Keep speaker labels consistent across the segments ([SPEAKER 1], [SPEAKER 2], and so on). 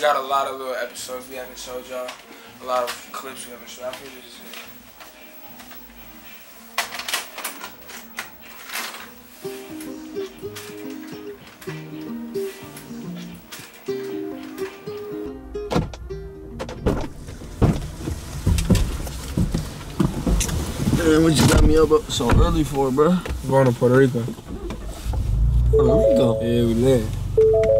[SPEAKER 1] We got a lot of little episodes we haven't showed y'all. A lot of clips we haven't showed. I think this is it.
[SPEAKER 2] Man, what you got me up so early for, bro?
[SPEAKER 1] Going to Puerto Rico.
[SPEAKER 2] Oh, Puerto Rico?
[SPEAKER 1] Yeah, we live.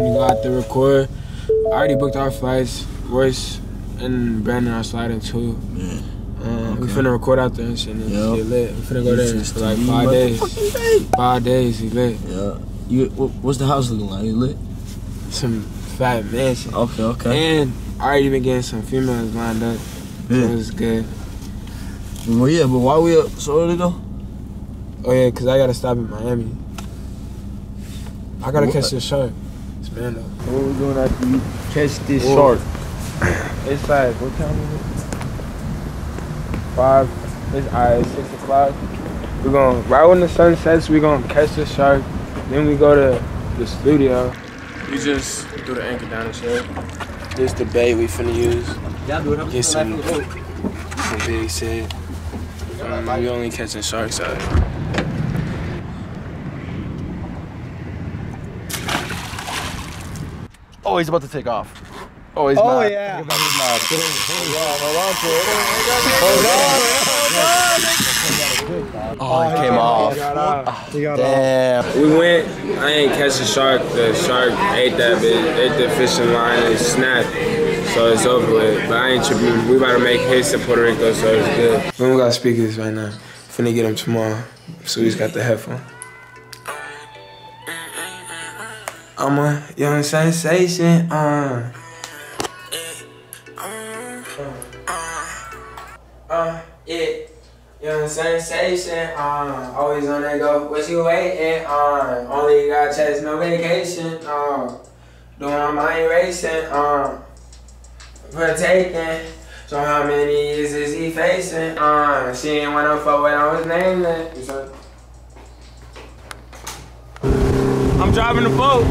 [SPEAKER 1] Finna go out there record. I already booked our flights. Royce and Brandon are sliding too.
[SPEAKER 2] Yeah.
[SPEAKER 1] Um, We
[SPEAKER 2] Okay.
[SPEAKER 1] finna record out there and shit. And get lit. We finna go there for like five days.
[SPEAKER 2] days.
[SPEAKER 1] Five days, we lit.
[SPEAKER 2] Yeah. You, what's the house looking like? You lit?
[SPEAKER 1] Some fat mansion.
[SPEAKER 2] Okay, okay.
[SPEAKER 1] And I already been getting some females lined up. So
[SPEAKER 2] Yeah.
[SPEAKER 1] it's good.
[SPEAKER 2] Well, yeah, but why we up so early though?
[SPEAKER 1] Oh yeah, cause I gotta stop in Miami. I gotta
[SPEAKER 2] What?
[SPEAKER 1] catch this shark. It's man though.
[SPEAKER 2] What we doing after you catch this
[SPEAKER 1] Whoa. It's like what time is it? Five. It's alright. It's six o'clock. We're gonna right when the sun sets. We're gonna catch the shark. Then we go to the studio. We just threw the anchor down and shit. This the bait we finna use. Get some, some big shit. Um, we only catching sharks out here.
[SPEAKER 2] Oh, he's about to take off.
[SPEAKER 1] Oh, it's
[SPEAKER 3] Oh
[SPEAKER 1] not.
[SPEAKER 3] yeah.
[SPEAKER 2] Oh, he came off.
[SPEAKER 3] You got off.
[SPEAKER 2] Damn.
[SPEAKER 1] We went, I ain't catch the shark. The shark ate that bitch, ate the fishing line and snapped. So it's over with. But I ain't tripping. We about to make hits in Puerto Rico, so it's good. We don't got speakers right now. Finna get them tomorrow. So he's got the headphone. I'm a young sensation, uh. Uh, yeah. Young sensation, uh, always on that go. What you waiting on? Only got chest, no vacation. Uh, doing my racing. Uh, partaking. So how many years is he facing? Uh, she ain't want to fuck what I was naming. You said- I'm driving the boat.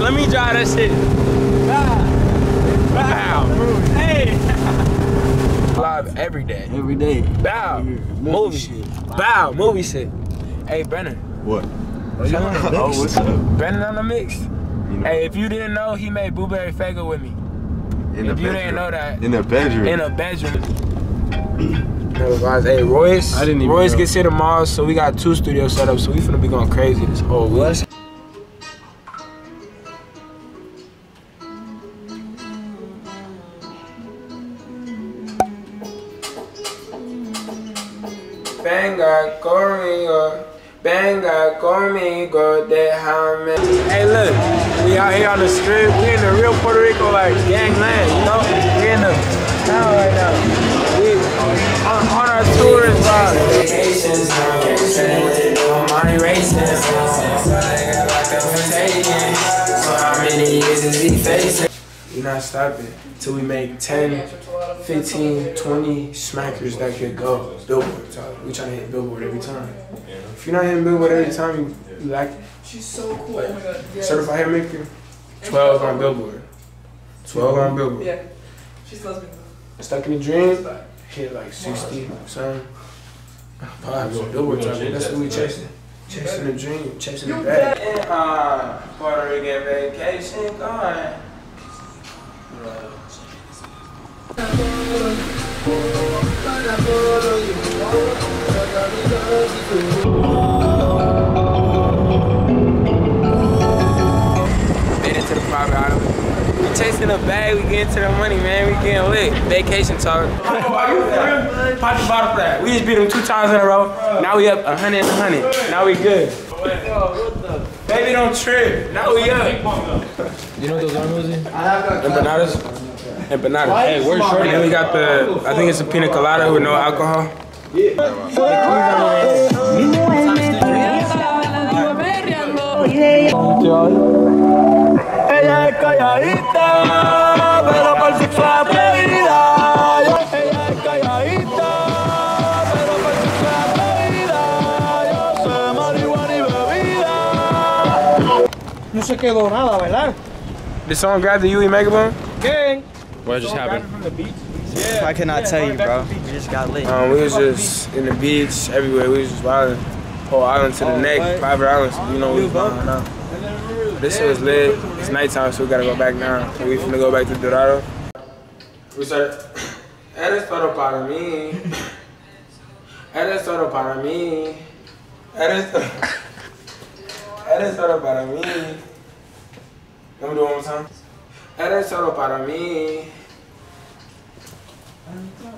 [SPEAKER 1] Let me drive that shit. Bow. Hey. Live every day.
[SPEAKER 2] Every day.
[SPEAKER 1] Bow. Movie shit. Bow. Movie shit. Hey, Brennan.
[SPEAKER 4] What?
[SPEAKER 1] Oh, oh
[SPEAKER 4] what's up?
[SPEAKER 1] Brennan on the mix. Hey, if you didn't know, he made Blueberry Faygo with me.
[SPEAKER 4] In
[SPEAKER 1] if you
[SPEAKER 4] bedroom.
[SPEAKER 1] didn't know that,
[SPEAKER 4] In the bedroom.
[SPEAKER 1] in a bedroom. Hey, Royce.
[SPEAKER 2] I didn't even
[SPEAKER 1] Royce
[SPEAKER 2] know.
[SPEAKER 1] gets here tomorrow, so we got two studio setups, so we finna be going crazy this whole week. Venga conmigo, venga conmigo, déjame. Hey, look, we out here on the strip. We in the real Puerto Rico, like gangland, you know? We in the town right now. We on, on our tourist vibe. Money racing. So how many years is he facing? We not stopping till we make 10, 15, 20 smackers that could go billboard. So we trying to hit billboard every time. If you're not hitting billboard every time, you, you like
[SPEAKER 3] She's so cool. Oh my god. Yes.
[SPEAKER 1] certified hitmaker. 12 on billboard. 12 on billboard.
[SPEAKER 3] Yeah. She tells me.
[SPEAKER 1] Stuck in a dream, hit like 60 something. Vibes on billboard. type. That's what we chasing. Chasing the dream, chasing the bag. And, uh, Puerto Rican vacation gone. Made it to the private island. We chasing the bag, we getting to the money, man. We getting lit. Vacation talk. Pop the bottle for. We just beat them two times in a row. Now we up 100 and 100. Now we good. Baby, don't trip. Now we up.
[SPEAKER 2] You know what those are, Mosey?
[SPEAKER 1] Empanadas? Empanadas. Hey, where's Shorty? And then we got the, I think it's a pina colada with no alcohol.
[SPEAKER 2] Ella es calladita, pero por su fue atrevida. Ella es calladita, pero por su fue atrevida. Yo sé marihuana y bebida.
[SPEAKER 3] No se quedó nada, ¿verdad?
[SPEAKER 1] Did someone grab the UE Megaboom?
[SPEAKER 4] What just happened?
[SPEAKER 5] I cannot tell you, bro. We just got lit.
[SPEAKER 1] Um, we was just in the beach, everywhere. We was just wilding. Whole island to the neck, private islands. You know, we was wilding now. This shit was lit. It's nighttime, so we gotta go back now. So we finna go back to Dorado. We started. Eres todo para mí. Eres todo para mí. Eres todo. Eres todo para mí. Let me do it one more time. Eres todo para mí.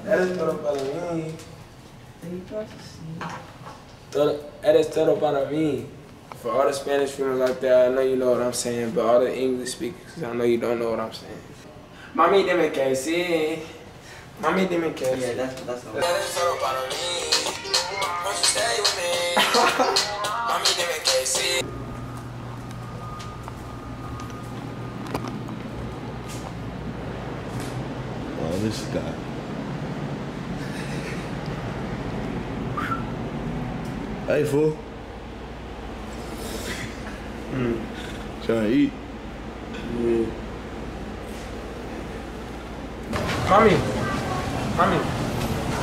[SPEAKER 1] Eres todo para mí. Eres todo para mí. For all the Spanish females out there, I know you know what I'm saying, but all the English speakers, I know you don't know what I'm saying. Mami, dime que sí. Mami, dime que sí.
[SPEAKER 5] Yeah, that's that's the
[SPEAKER 1] Eres todo para mí. Won't you stay with me?
[SPEAKER 6] this guy. Hey, fool. Hmm. Trying to eat.
[SPEAKER 1] Mami. Mami.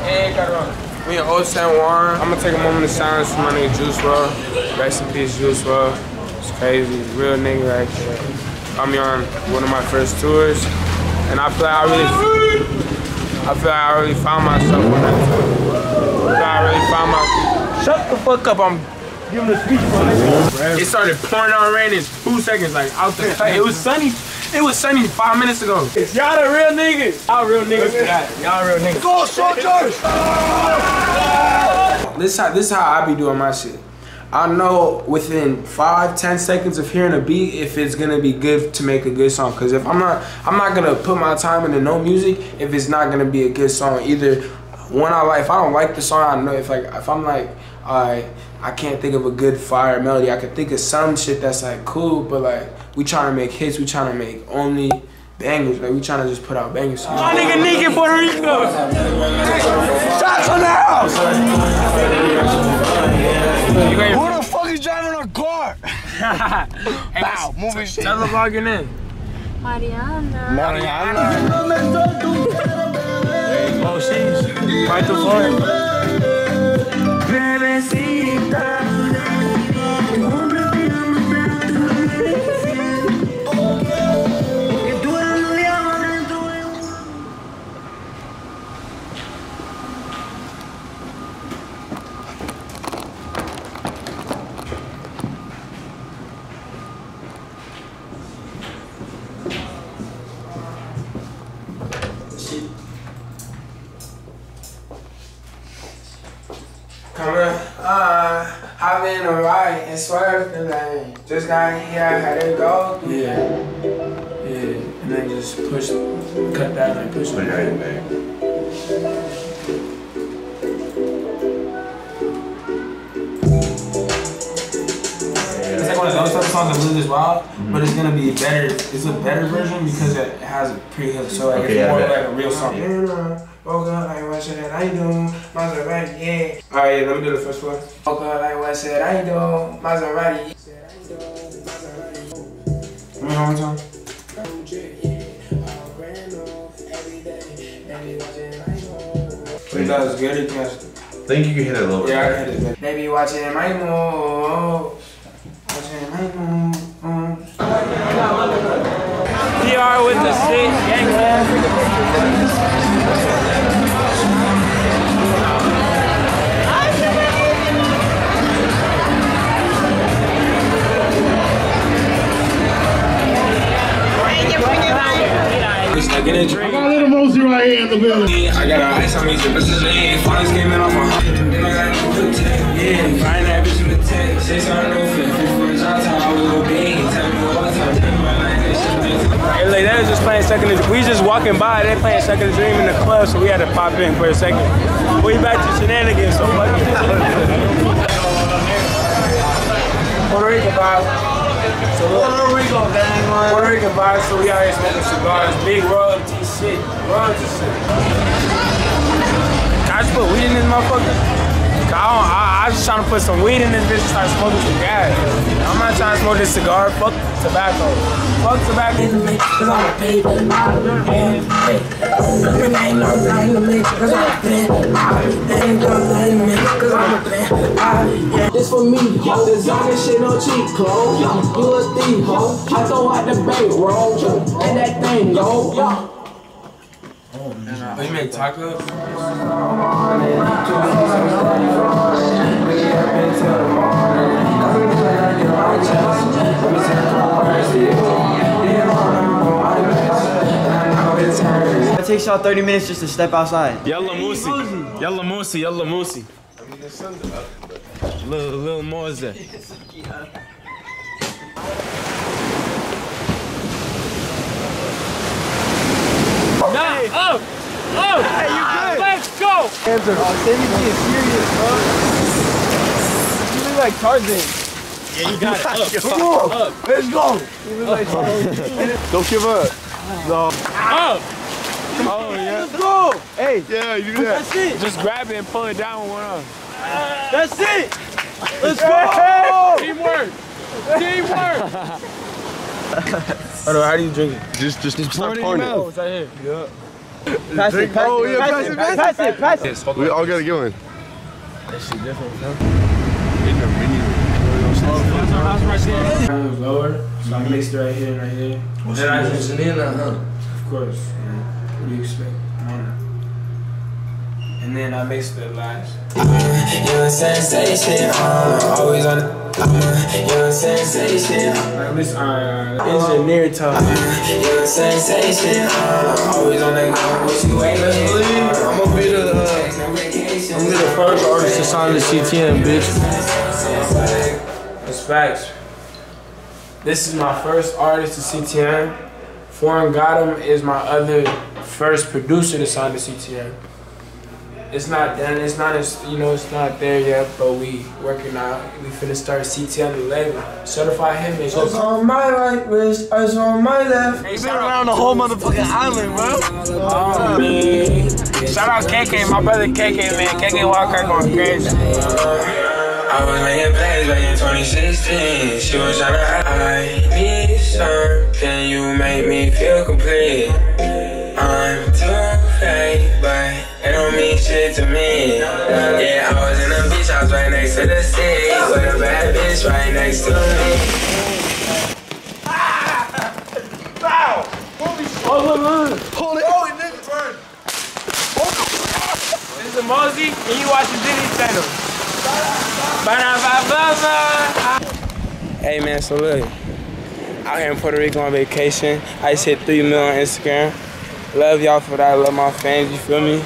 [SPEAKER 1] Hey, cabrón. We in Old San Juan. I'm gonna take a moment of silence for my nigga Juice WRLD. Rest in peace, Juice WRLD. It's crazy. Real nigga right there. I'm on one of my first tours. And I feel like I really I feel like I really found myself on that tour. I feel like I really found my Shut the fuck up, I'm giving a speech for. It started pouring on rain in two seconds, like out the cut. It was sunny. It was sunny five minutes ago. Y'all the real niggas. Y'all real niggas for that. Y'all real niggas.
[SPEAKER 6] Go, soldiers!
[SPEAKER 1] This how this is how I be doing my shit. I know within five, ten seconds of hearing a beat if it's gonna be good to make a good song. Cause if I'm not, I'm not gonna put my time into no music if it's not gonna be a good song. Either when I like, if I don't like the song, I know if like if I'm like, I I can't think of a good fire melody. I can think of some shit that's like cool, but like we trying to make hits. We trying to make only bangers. Like we trying to just put out bangers. My nigga Nick in Puerto Rico.
[SPEAKER 6] Shots on the house!
[SPEAKER 1] You got your
[SPEAKER 6] Who the fuck is driving a car? Bow, moving shit.
[SPEAKER 1] Tell the vlog your name.
[SPEAKER 7] Mariana.
[SPEAKER 1] Oh, she's right to floor. And swerve the lane. Just got here, had to go through. Yeah. Yeah. And then just push, cut that and push it right back. It's like one of those type of songs that Live This Wild, but it's gonna be better. It's a better version because it has a pre-hook, so like
[SPEAKER 6] Okay,
[SPEAKER 1] it's
[SPEAKER 6] I
[SPEAKER 1] more like a real song. Woke up like what should I do? Maserati, yeah. All right, let me do the first one. Woke up like what should I do? Maserati. Let me one more time. You thought it was good? You think I
[SPEAKER 6] think you can hit it a little bit.
[SPEAKER 1] Yeah, I hit it. Baby, watching my move. Watching my move. PR with the shit, gangsta. It's like in a dream.
[SPEAKER 6] a little Mosey right here in the building.
[SPEAKER 1] I got a ice on me, so this is lean. Finals came in off a hundred. Then I got a new tech. Yeah, find that bitch with a tech. Six on no fit. Fifty for shot time, I was a bean. Tell me what time. Tell me my life, that
[SPEAKER 4] Like they was just playing second. We just walking by. They playing second dream in the club, so we had to pop in for a second. We back to shenanigans, so fuck it.
[SPEAKER 1] Puerto Rican vibe. So Puerto Rico, Puerto Rican vibe. So we out here smoking cigars, big royalty shit, royalty shit. I just put weed in this motherfucker? Can So I, don't, I, I was just trying to put some weed in this bitch and start smoking some gas. I'm not trying to smoke this cigar. Fuck tobacco. Fuck tobacco.
[SPEAKER 8] Cause I'm a paper. Ain't no blame to me, cause I'm a fan. Ain't no blame to me, cause I'm a fan. This for me, designer shit, no cheap clothes. You a thief, ho. I throw out the bankroll, and that thing go.
[SPEAKER 2] Oh, you make tacos?
[SPEAKER 5] It takes y'all 30 minutes just to step outside.
[SPEAKER 1] Yalla Moosey. Yalla Moosey. Yalla Moosey. i Little, little Mose. Nah, up! Up! Hey, you good? Let's go!
[SPEAKER 5] You look like Tarzan.
[SPEAKER 1] Yeah, you got it. Up. Up.
[SPEAKER 6] Let's go. Don't give up. No.
[SPEAKER 1] Up! Oh, oh yeah.
[SPEAKER 5] Let's go. Hey,
[SPEAKER 6] Yeah, you do that.
[SPEAKER 5] that's it.
[SPEAKER 1] Just grab it and pull it down with one arm.
[SPEAKER 5] That's it. Let's go.
[SPEAKER 1] Teamwork! Teamwork! Hold on, how do you drink it?
[SPEAKER 6] Just, just, just start pouring it.
[SPEAKER 1] Oh, it's right here.
[SPEAKER 5] Pass it. Pass
[SPEAKER 6] Oh,
[SPEAKER 5] it.
[SPEAKER 6] yeah,
[SPEAKER 5] Pass
[SPEAKER 6] pass
[SPEAKER 5] it.
[SPEAKER 6] it,
[SPEAKER 5] Pass it. Pass it.
[SPEAKER 6] We all gotta get one.
[SPEAKER 1] That shit different, fam. Kind of lower, so I mixed it right here and right here. Then I just, of course, yeah. What do you expect? More. And then I mixed the last.
[SPEAKER 2] You're a sensation, uh, always on a sensation.
[SPEAKER 1] Engineer talk.
[SPEAKER 2] you're a sensation, always on go. What you?
[SPEAKER 6] I'm gonna be the, uh,
[SPEAKER 1] I'm the first artist to sign the CTM, bitch. That's facts. This is my first artist to CTM. Foreign Gotham is my other first producer to sign the CTM. It's not done. It's not as you know. It's not there yet, but we working out. We finna start CTM the label. Certify him. It's
[SPEAKER 2] Ice on my right wrist, ice on my left.
[SPEAKER 1] Been around the whole motherfucking island, bro. Oh, man. Shout out KK, my brother KK, man. KK Walker going crazy.
[SPEAKER 2] I was making plays back in 2016. She was tryna hide me, son. Can you make me feel complete? To the sea. With a bad bitch right next to me.
[SPEAKER 1] This is Mosey, and you watching Diddy channel. Hey man, so look, out here in Puerto Rico on vacation. I just hit 3 mil on Instagram. Love y'all for that. Love my fans, you feel me?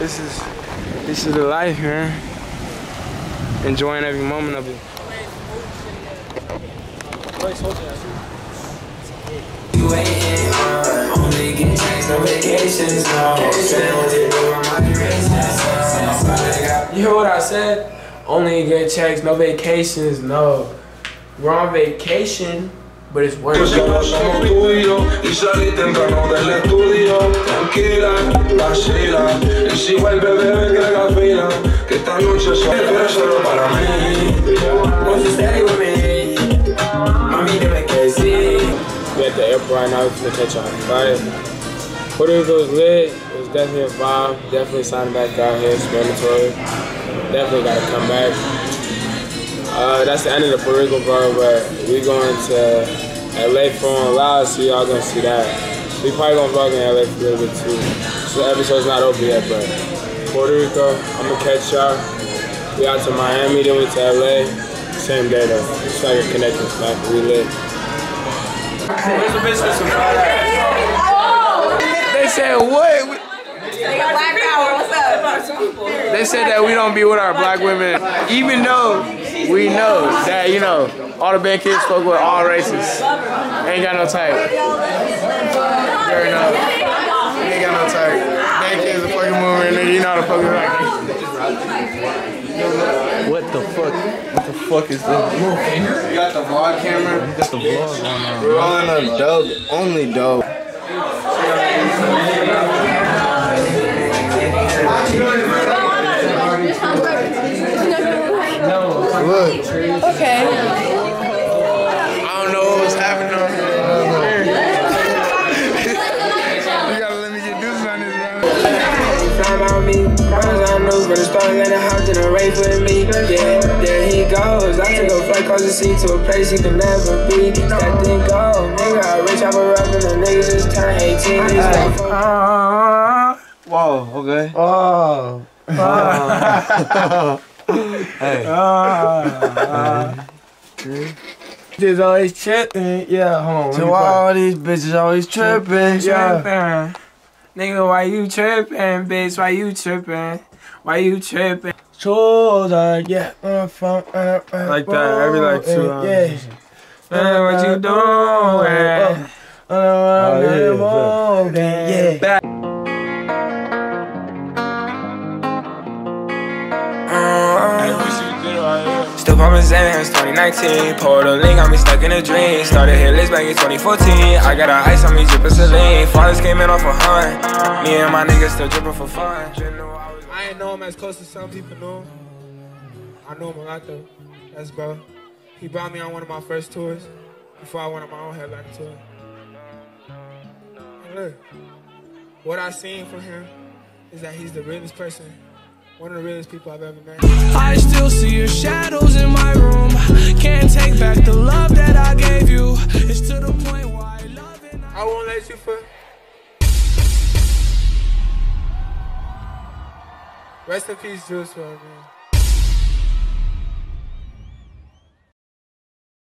[SPEAKER 1] This is this is the life, man. Enjoying every moment of it.
[SPEAKER 2] You waiting on only get checks, no vacations, no. Saying what you do, I'm on races.
[SPEAKER 1] You hear what I said? Only get checks, no vacations, no. We're on vacation, but it's work.
[SPEAKER 9] Pues ahora somos tú y yo y salí temprano del estudio Tranquila, vacila Y si vuelve bebé que haga fila Que esta noche solo solo para mí
[SPEAKER 2] Won't you stay with me? Mami, dime que sí.
[SPEAKER 1] We at the airport right now, we're gonna catch on flight. Puerto Rico was lit. It was definitely a vibe. Definitely signing back out here. It's mandatory. Definitely gotta come back. Uh, that's the end of the Puerto Rico part, but we going to LA for on live, so y'all gonna see that. We probably gonna vlog in LA for a little bit too. So the episode's not over yet, but Puerto Rico, I'm gonna catch y'all. We out to Miami, then we to LA. Same day though. It's like a connection, like we lit. Where's the bitch with some fire They said what? We-
[SPEAKER 10] Black power, what's up?
[SPEAKER 1] They said that we don't be with our black women, even though we know that, you know, all the band kids fuck with all races. Ain't got no type. You already there, nigga. You know how to.
[SPEAKER 5] What the fuck? What the fuck is this?
[SPEAKER 1] You got the vlog camera?
[SPEAKER 5] You got the vlog on.
[SPEAKER 6] We're on a dope, only dope.
[SPEAKER 11] Look.
[SPEAKER 3] Okay.
[SPEAKER 1] Brothers I knew from the start, let the house in a race with me. Yeah, there he goes. I took a flight across the sea to a place he could never be. That thing go, nigga, I rich, I'm a rapper, the niggas just turned 18. These motherfuckers-
[SPEAKER 5] Whoa, okay.
[SPEAKER 11] Oh. oh.
[SPEAKER 5] Hey.
[SPEAKER 1] Just always tripping, yeah, hold on. let
[SPEAKER 5] So why all these bitches always tripping? Yeah.
[SPEAKER 1] tripping. Nigga, why you tripping, bitch? Why you tripping? Why you tripping?
[SPEAKER 11] Shoulder, yeah. uh, from, uh, uh,
[SPEAKER 1] Like that, every like two
[SPEAKER 11] uh,
[SPEAKER 1] hours.
[SPEAKER 11] Yeah.
[SPEAKER 1] Man, what you doing?
[SPEAKER 11] Oh, yeah.
[SPEAKER 1] Back. Still poppin' Xans, 2019. Poured a link, got me stuck in a dream. Started hit list back in 2014. I got a ice on me, drippin' saline. Fathers came in off a hunt. Me and my niggas still drippin' for fun. I ain't know him as close as some people know him. I knew him a lot though. That's bro. He brought me on one of my first tours before I went on my own headliner tour. And look, what I seen from him is that he's the realest person, one of the realest people I've ever met.
[SPEAKER 12] I still see your shadows in my room. Can't take back the love that I gave you. It's to the point where I love it.
[SPEAKER 1] I won't let you for. Rest in peace, Juice WRLD, man.